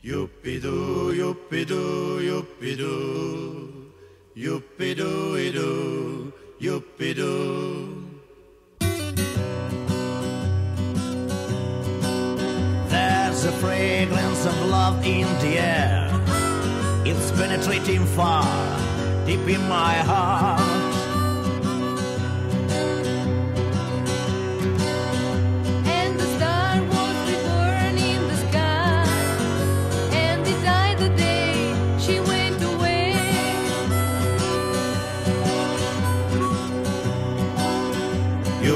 Yuppie-doo, yuppie-doo, yuppie-doo, yuppie-doo-doo, yuppie-doo. There's a fragrance of love in the air. It's penetrating far, deep in my heart.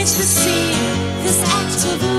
Change the scene. this act of